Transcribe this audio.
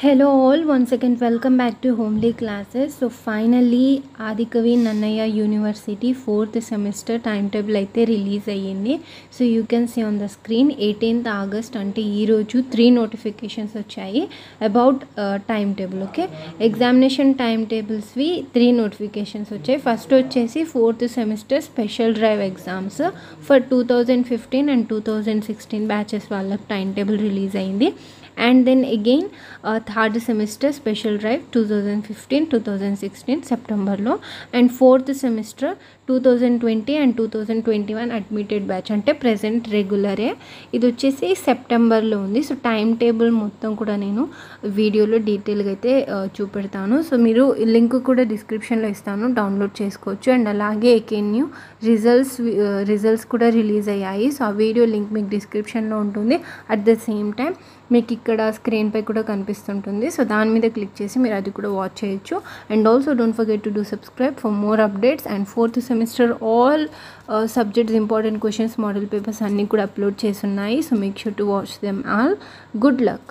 Hello all one second welcome back to homely classes so finally Adikavi Nannaya university fourth semester time table అయితే release అయ్యింది. So you can see on the screen eighteenth August అంటే ఈరోజు three notifications వచ్చాయి about time table okay examination time టేబుల్స్వి three notifications వచ్చాయి. First వచ్చేసి fourth semester special drive exams for two thousand fifteen and two thousand sixteen batches వాళ్ళకి time table release అయింది and then again third semester special drive two thousand fifteen two thousand sixteen సెప్టెంబర్లో and fourth semester two thousand twenty and two thousand twenty one admitted batch అంటే present రెగ్యులరే ఇది వచ్చేసి సెప్టెంబర్లో ఉంది. So time table మొత్తం కూడా నేను వీడియోలో డీటెయిల్గా అయితే చూపెడతాను. సో మీరు లింక్ కూడా డిస్క్రిప్షన్లో ఇస్తాను. డౌన్లోడ్ చేసుకోవచ్చు. అండ్ అలాగే ఏకేన్యూ రిజల్ట్స్ రిజల్ట్స్ కూడా రిలీజ్ అయ్యాయి. సో ఆ వీడియో లింక్ మీకు డిస్క్రిప్షన్లో ఉంటుంది. అట్ ద సేమ్ టైం మీకు ఇక్కడ స్క్రీన్పై కూడా కనిపిస్తుంటుంది. సో దాని మీద క్లిక్ చేసి మీరు అది కూడా వాచ్ చేయొచ్చు. And also don't forget to do subscribe for more updates and fourth semester all subjects important questions model papers అన్నీ కూడా అప్లోడ్ చేసి ఉన్నాయి. So make sure to watch them all good luck